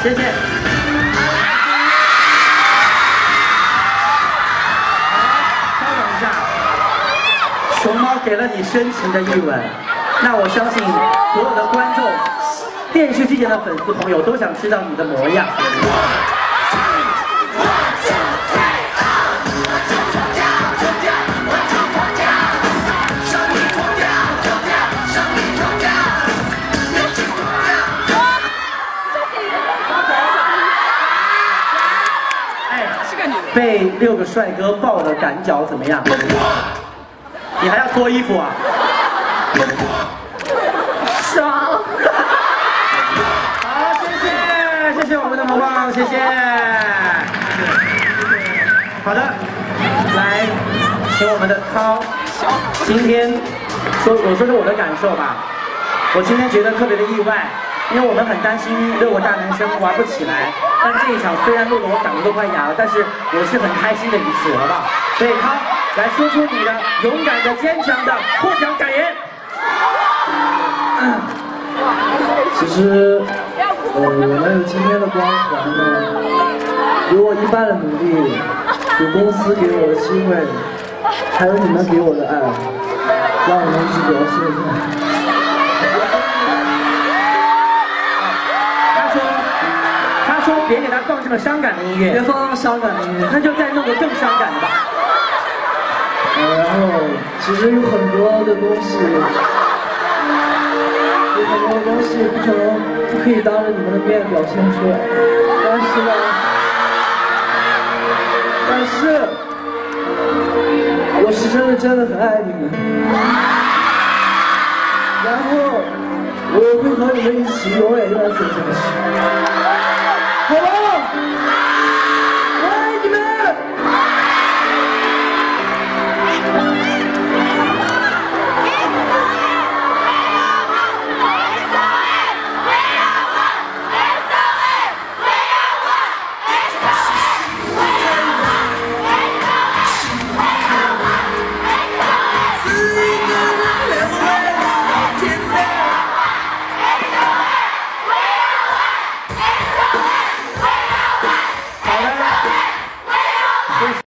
谢谢好稍等一下。熊猫给了你深情的一吻。那我相信所有的观众电视机前的粉丝朋友都想知道你的模样。被六个帅哥抱的感脚怎么样？你还要脱衣服啊？爽！好，谢谢，谢谢我们的萌萌，谢谢。好的，来，请我们的涛，今天说我说说我的感受吧。我今天觉得特别的意外。因为我们很担心六个大男生玩不起来，但这一场虽然录得我嗓子都快哑了，但是我是很开心的一次，好不好？所以他来说出你的勇敢的、坚强的获奖感言。其实，呃，我们有今天的光环呢，有我一半的努力，有公司给我的机会，还有你们给我的爱，让我们一直到现在。这么伤感的音乐，别放伤感的音乐，那就再弄个更伤感的吧。然后，其实有很多的东西，有很多东西不可能不可以当着你们的面表现出来，但是呢，但是，我是真的真的很爱你们，然后我会和你们一起永远永远走下去。好了。